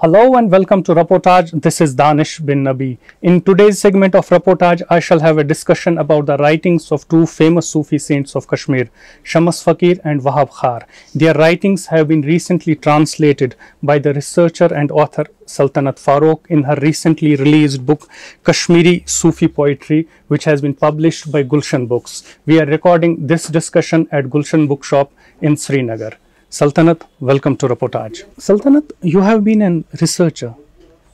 Hello and welcome to Reportage. This is Daanish bin Nabi. In today's segment of Reportage, I shall have a discussion about the writings of two famous Sufi saints of Kashmir, Shams Fakir and Wahab Khar. Their writings have been recently translated by the researcher and author Sultanat Farooq in her recently released book Kashmiri Sufi Poetry, which has been published by Gulshan Books. We are recording this discussion at Gulshan Bookshop in Srinagar. Sultanat, welcome to Reportage. Sultanat, you have been a researcher.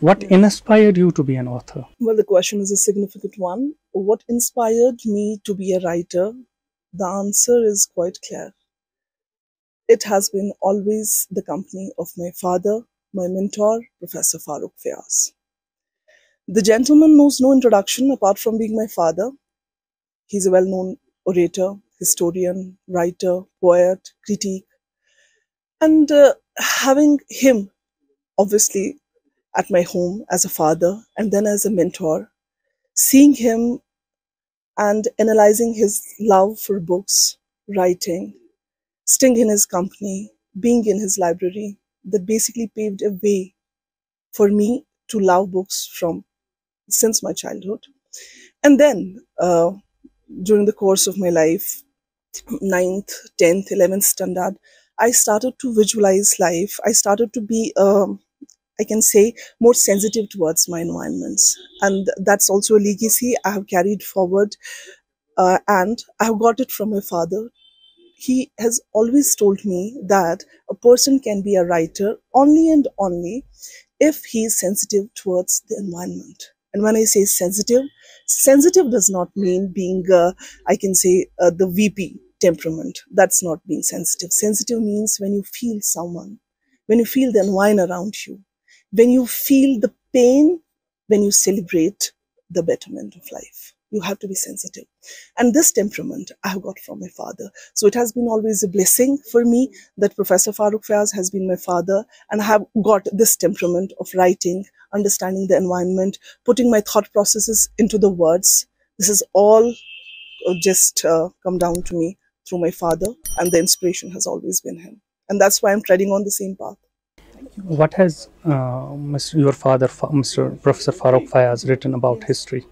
What inspired you to be an author? Well, the question is a significant one. What inspired me to be a writer? The answer is quite clear. It has been always the company of my father, my mentor, Professor Farooq Fayaz. The gentleman knows no introduction apart from being my father. He's a well known orator, historian, writer, poet, critique, and uh, having him obviously at my home as a father and then as a mentor seeing him and analyzing his love for books writing staying in his company being in his library that basically paved a way for me to love books from since my childhood. And then uh, during the course of my life ninth 10th 11th standard I started to visualize life. I started to be, um, I can say, more sensitive towards my environments. And that's also a legacy I have carried forward. Uh, and I have got it from my father. He has always told me that a person can be a writer only and only if he is sensitive towards the environment. And when I say sensitive, sensitive does not mean being, uh, I can say, uh, the VP temperament. That's not being sensitive. Sensitive means when you feel someone, when you feel the environment around you, when you feel the pain, when you celebrate the betterment of life. You have to be sensitive. And this temperament I have got from my father. So it has been always a blessing for me that Professor Farooq Fayaz has been my father and I have got this temperament of writing, understanding the environment, putting my thought processes into the words. This is all uh, just uh, come down to me through my father, and the inspiration has always been him. And that's why I'm treading on the same path. What has uh, your father, Mr. Professor Farooq Fayaz, written about history?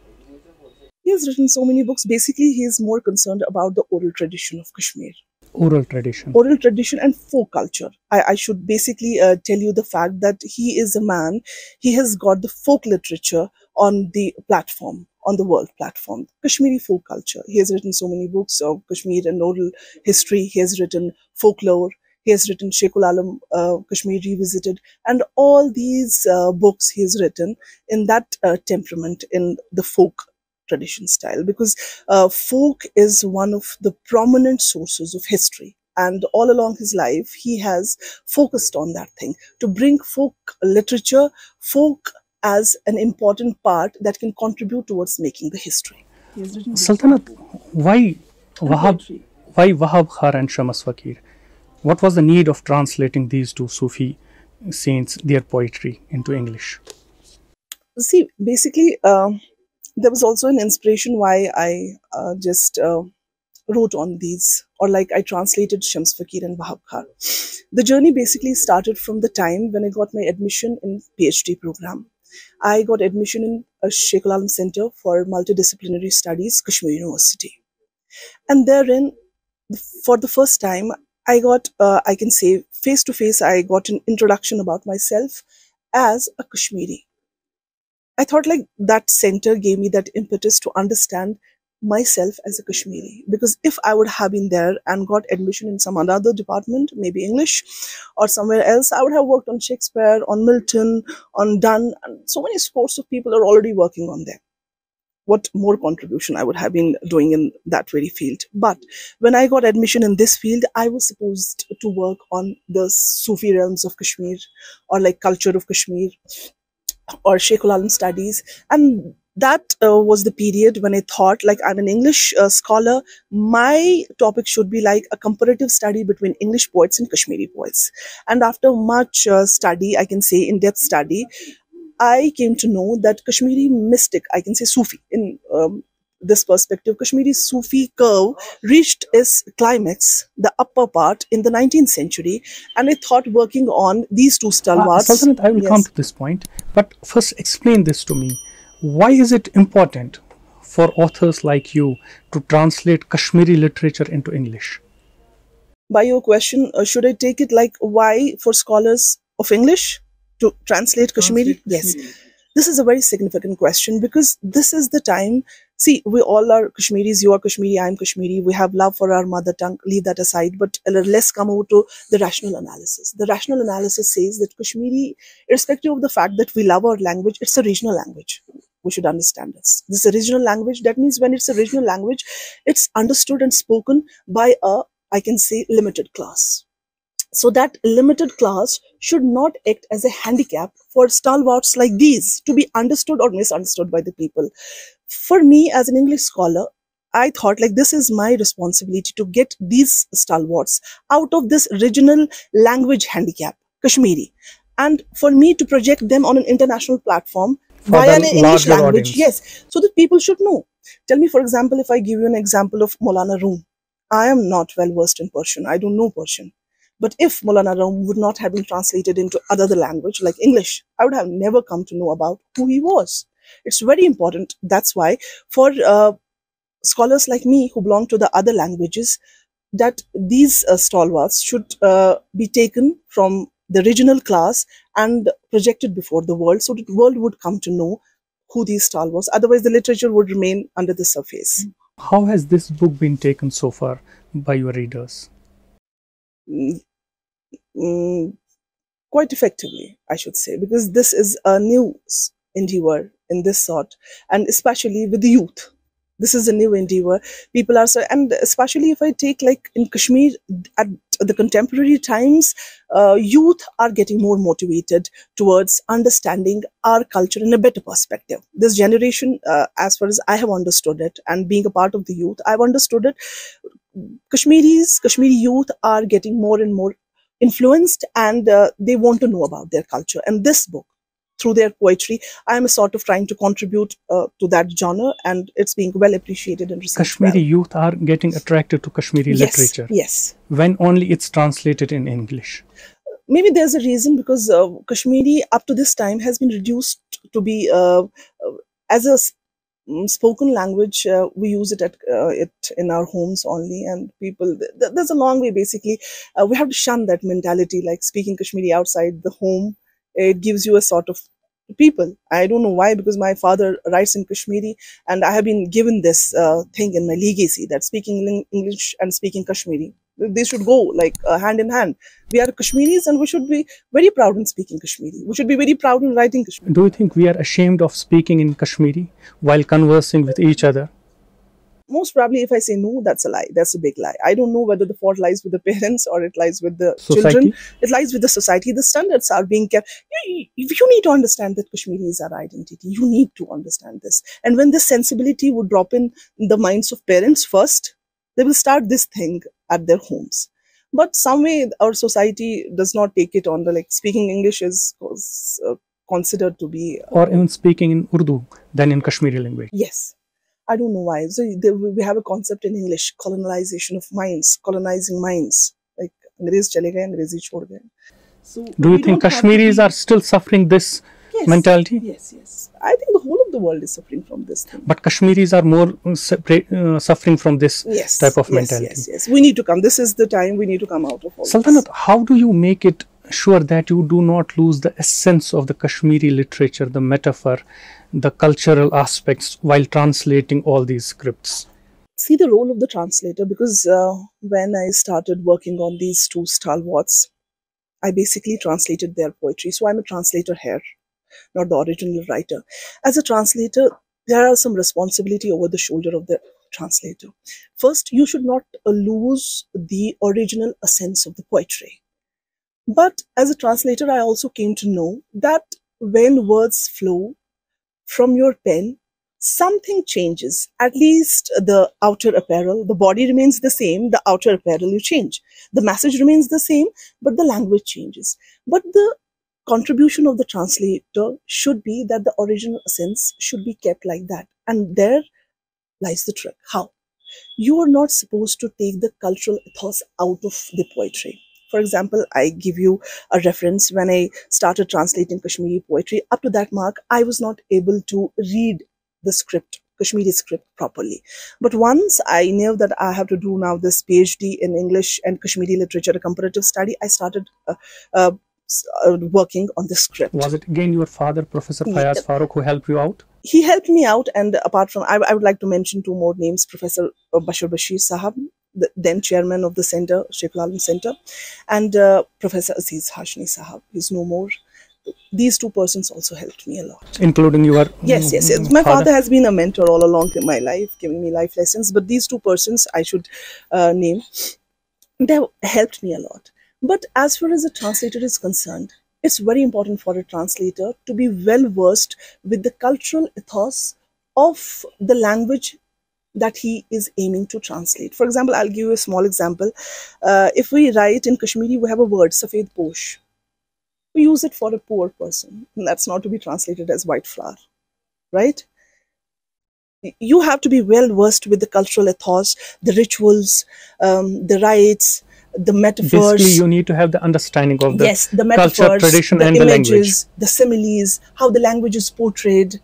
He has written so many books. Basically, he is more concerned about the oral tradition of Kashmir. Oral tradition. Oral tradition and folk culture. I, I should basically uh, tell you the fact that he is a man, he has got the folk literature on the platform on the world platform. Kashmiri folk culture. He has written so many books of Kashmir and oral history. He has written folklore. He has written Sheikhul Alam, uh, Kashmir Revisited, and all these uh, books he has written in that uh, temperament, in the folk tradition style, because uh, folk is one of the prominent sources of history. And all along his life, he has focused on that thing to bring folk literature, folk as an important part that can contribute towards making the history. Sultanat, why Wahab, why Wahab Khar and Shams Fakir? What was the need of translating these two Sufi saints, their poetry, into English? See, basically, uh, there was also an inspiration why I uh, just uh, wrote on these, or like I translated Shams Fakir and Wahab Khar. The journey basically started from the time when I got my admission in PhD program. I got admission in a Sheikhul Alam Center for Multidisciplinary Studies, Kashmir University. And therein, for the first time, I got, uh, I can say, face to face, I got an introduction about myself as a Kashmiri. I thought like that center gave me that impetus to understand myself as a Kashmiri. Because if I would have been there and got admission in some other department, maybe English or somewhere else, I would have worked on Shakespeare, on Milton, on Donne, and so many scores of people are already working on them. What more contribution I would have been doing in that very field. But when I got admission in this field, I was supposed to work on the Sufi realms of Kashmir or like culture of Kashmir or Sheikhul Alam studies. And that uh, was the period when I thought, like, I'm an English uh, scholar. My topic should be like a comparative study between English poets and Kashmiri poets. And after much uh, study, I can say in depth study, I came to know that Kashmiri mystic, I can say Sufi, in um, this perspective, Kashmiri Sufi curve reached its climax, the upper part, in the 19th century. And I thought working on these two Uh, stalwarts. Sultanat, I will Yes. come to this point, but first explain this to me. Why is it important for authors like you to translate Kashmiri literature into English? by your question, uh, should I take it like why for scholars of English to translate Kashmiri? yes. This is a very significant question because this is the time. See, we all are Kashmiris. You are Kashmiri. I am Kashmiri. We have love for our mother tongue. Leave that aside. But uh, let's come over to the rational analysis. The rational analysis says that Kashmiri, irrespective of the fact that we love our language, it's a regional language. We should understand this. This regional language. That means when it's a regional language, it's understood and spoken by a I can say limited class. So that limited class should not act as a handicap for stalwarts like these to be understood or misunderstood by the people. For me, as an English scholar, I thought like this is my responsibility to get these stalwarts out of this regional language handicap, Kashmiri, and for me to project them on an international platform For via the an English language. audience. Yes, so that people should know. Tell me, for example, if I give you an example of Molana Rum. I am not well versed in Persian. I don't know Persian. But if Molana Rum would not have been translated into another language like English, I would have never come to know about who he was. It's very important. That's why for uh, scholars like me who belong to the other languages, that these uh, stalwarts should uh, be taken from the original class and projected before the world so that the world would come to know who these stalwarts. Otherwise, the literature would remain under the surface. How has this book been taken so far by your readers? Mm, mm, quite effectively, I should say, because this is a new endeavor in this sort, and especially with the youth. This is a new endeavor. People are so, and especially if I take like in Kashmir at the contemporary times, uh, youth are getting more motivated towards understanding our culture in a better perspective. This generation, uh, as far as I have understood it, and being a part of the youth, I've understood it. Kashmiris, Kashmiri youth are getting more and more influenced and uh, they want to know about their culture. And this book, through their poetry, I am sort of trying to contribute uh, to that genre and it's being well appreciated and received. Kashmiri youth are getting attracted to Kashmiri. Yes, literature yes. when only it's translated in English. Maybe there's a reason because uh, Kashmiri up to this time has been reduced to be uh, uh, as a mm, spoken language. Uh, we use it at uh, it in our homes only, and people. Th- th- there's a long way. Basically, uh, we have to shun that mentality, like speaking Kashmiri outside the home. It gives you a sort of people. I don't know why, because my father writes in Kashmiri, and I have been given this uh, thing in my legacy that speaking English and speaking Kashmiri they should go like uh, hand in hand. We are Kashmiris, and we should be very proud in speaking Kashmiri. We should be very proud in writing Kashmiri. Do you think we are ashamed of speaking in Kashmiri while conversing with each other? Most probably, if I say no, that's a lie. That's a big lie. I don't know whether the fault lies with the parents or it lies with the Society? children. It lies with the society. The standards are being kept. You, you need to understand that Kashmiri is our identity. You need to understand this. And when this sensibility would drop in the minds of parents first, they will start this thing at their homes. But some way our society does not take it on the like speaking English is uh, considered to be Or even speaking in Urdu than in Kashmiri language? Yes. I don't know why. So they, we have a concept in English, colonization of minds, colonizing minds. Like, Angrez chale gaye, Angrezi chhod gaye. So do you think Kashmiris are still suffering this yes, mentality? Yes, yes. I think the whole of the world is suffering from this. Thing. But Kashmiris are more uh, uh suffering from this yes, type of yes, mentality. Yes, yes, We need to come. This is the time we need to come out of all Sultanat, this. how do you make it sure that you do not lose the essence of the Kashmiri literature, the metaphor, the cultural aspects while translating all these scripts? see the role of the translator because uh, when I started working on these two stalwarts, I basically translated their poetry. So I'm a translator here, not the original writer. As a translator, there are some responsibility over the shoulder of the translator. First, you should not lose the original essence of the poetry. But as a translator, I also came to know that when words flow from your pen, something changes. At least the outer apparel, the body remains the same, the outer apparel you change. The message remains the same, but the language changes. But the contribution of the translator should be that the original sense should be kept like that. And there, lies the trick. How? You are not supposed to take the cultural ethos out of the poetry. For example, I give you a reference when I started translating Kashmiri poetry. Up to that mark, I was not able to read the script, Kashmiri script properly. But once I knew that I have to do now this PhD in English and Kashmiri literature, a comparative study, I started uh, uh, uh, working on the script. Was it again your father, Professor Fayaz Yeah. Farooq, who helped you out? he helped me out and apart from I, I would like to mention two more names professor uh, bashir bashir sahab the then chairman of the center sheikh alam center and uh, professor aziz hashmi sahab he's no more. These two persons also helped me a lot. Including your yes yes, yes. my father. has been a mentor all along in my life giving me life lessons but these two persons i should uh, name they helped me a lot. But as far as a translator is concerned it's very important for a translator to be well versed with the cultural ethos of the language that he is aiming to translate. For example, I'll give you a small example. Uh, if we write in Kashmiri, we have a word, Safed Posh. We use it for a poor person. And that's not to be translated as white flower, right? You have to be well versed with the cultural ethos, the rituals, um, the rites, the metaphors Basically, you need to have the understanding of the yes the culture, tradition, the and the language. images the similes how the language is portrayed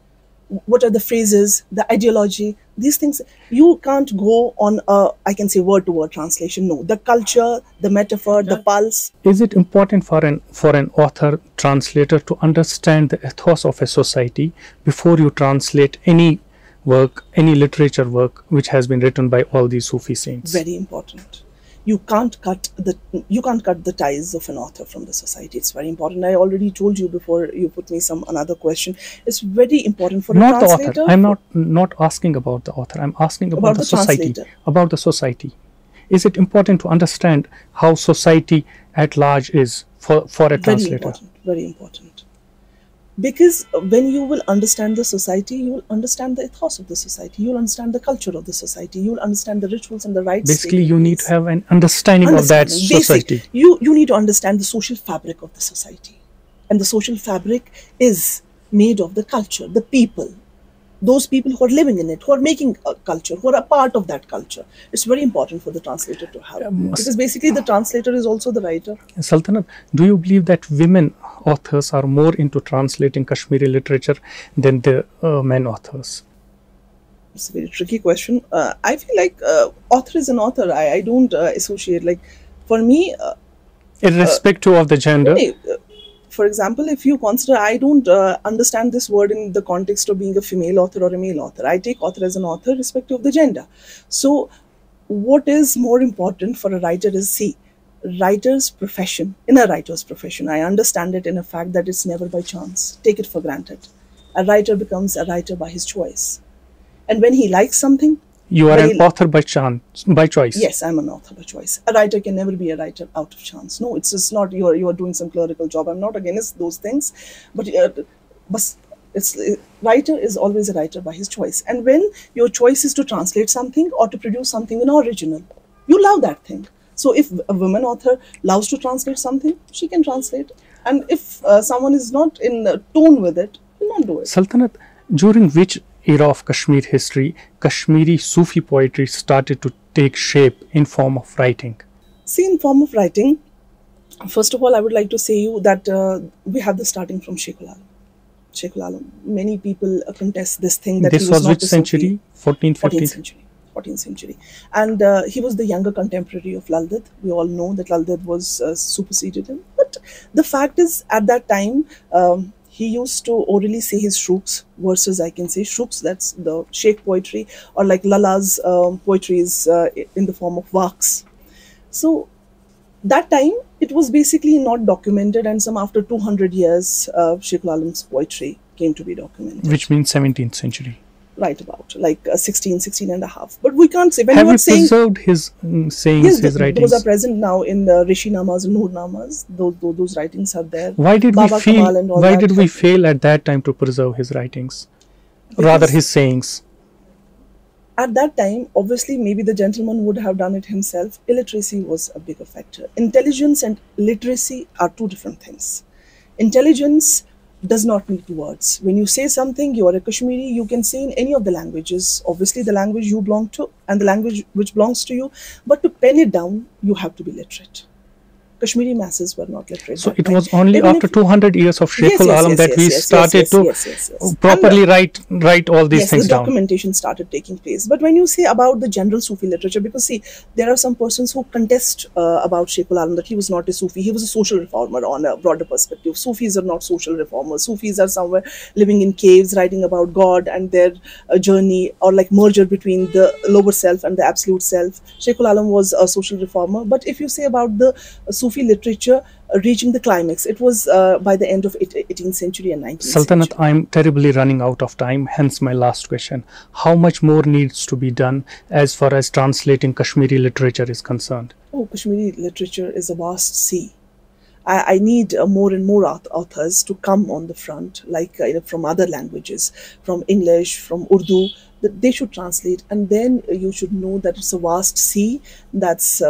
what are the phrases the ideology these things you can't go on a i can say word to word translation. No. The culture the metaphor the pulse. Is it important for an for an author translator to understand the ethos of a society before you translate any work, any literature work which has been written by all these Sufi saints? very important you can't cut the you can't cut the ties of an author from the society it's very important i already told you before you put me some another question it's very important for a not the author. I'm not not asking about the author. I'm asking about, About the, the society. About the society. Is it important to understand how society at large is for for a very translator? important very important because when you will understand the society you will understand the ethos of the society. You will understand the culture of the society. You will understand the rituals and the rites Basically, you need to have an understanding of that Understanding, basic. society. you you need to understand the social fabric of the society. And the social fabric is made of the culture the people those people who are living in it who are making a culture who are a part of that culture it's very important for the translator to have because basically the translator is also the writer Sultanat, do you believe that women authors are more into translating Kashmiri literature than the uh, men authors? it's a very tricky question. Uh, I feel like uh, author is an author. I, I don't uh, associate like for me. Uh, Irrespective of the gender, hey, uh, for example, if you consider, I don't uh, understand this word in the context of being a female author or a male author. I take author as an author, irrespective of the gender. So, what is more important for a writer is see writer's profession in a writer's profession i understand it in a fact that it's never by chance take it for granted a writer becomes a writer by his choice and when he likes something you are very- an author by chance, by choice. Yes, I'm an author by choice. A writer can never be a writer out of chance. No, it's just not you're you're doing some clerical job. I'm not against those things, but uh, but it's uh, writer is always a writer by his choice. And when your choice is to translate something or to produce something in original, you love that thing. So if a woman author loves to translate something, she can translate. And if uh, someone is not in tone with it, will not do it. Sultanat, during which era of Kashmir history, Kashmiri Sufi poetry started to take shape in form of writing? See, in form of writing, first of all, I would like to say you that uh, we have the starting from Sheikh Alam. Sheikh Alam. Many people uh, contest this thing that this he was, was not which a Sufi. century? 14th, 14th century. 14th century. And uh, he was the younger contemporary of Lal Ded. We all know that Lal Ded was uh, superseded him. But the fact is, at that time, um, he used to orally say his shruks, verses, I can say. Shruks, that's the Sheikh poetry, or like Lala's um, poetry is uh, in the form of vakhs. So that time it was basically not documented and some after 200 years uh, Sheikh Alam's poetry came to be documented Which means 17th century. Right about like uh, 16 16 and a half but we can't say when Have you saying preserved his mm, sayings, yes his th- writings? those are present now in the rishi namas and noor namas those, those those writings are there why did Baba we fail? Kamal and all Why did we fail at that time to preserve his writings, rather his sayings? at that time, obviously, maybe the gentleman would have done it himself. Illiteracy was a bigger factor. Intelligence and literacy are two different things. Intelligence does not need words. When you say something, you are a Kashmiri, you can say in any of the languages. Obviously, the language you belong to and the language which belongs to you. But to pen it down, you have to be literate. Kashmiri masses were not literate. So it was only Even after if- 200 years of Yes, Sheikhul yes, Alam yes, that we started to. And properly write write all these things the down. documentation started taking place. But when you say about the general Sufi literature, because see, there are some persons who contest uh, about Sheikhul Alam that he was not a Sufi, he was a social reformer on a broader perspective. Sufis are not social reformers. Sufis are somewhere living in caves, writing about God and their uh, journey, or like merger between the lower self and the absolute self. Sheikhul Alam was a social reformer. But if you say about the uh, Sufi literature uh, reaching the climax, it was uh, by the end of 18th century and 19th Sultanat, century. I'm terribly running out of time, hence my last question. How much more needs to be done as far as translating Kashmiri literature is concerned? Oh, Kashmiri literature is a vast sea. I, I need uh, more and more authors to come on the front, like uh, you know, from other languages, from English, from Urdu, that they should translate. And then uh, you should know that it's a vast sea that's.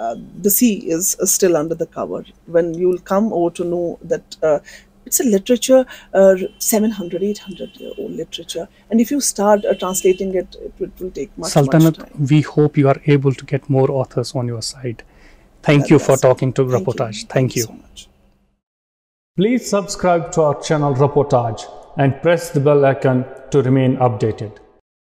Uh, the sea is uh, still under the cover. When you'll come over to know that uh, it's a literature, uh, 700, 800 year old literature. And if you start uh, translating it, it will, it will take much, Sultanat, much time. we hope you are able to get more authors on your side. Thank you for talking to Thank you. Reportage. Thank you. so much. Please subscribe to our channel Reportage and press the bell icon to remain updated.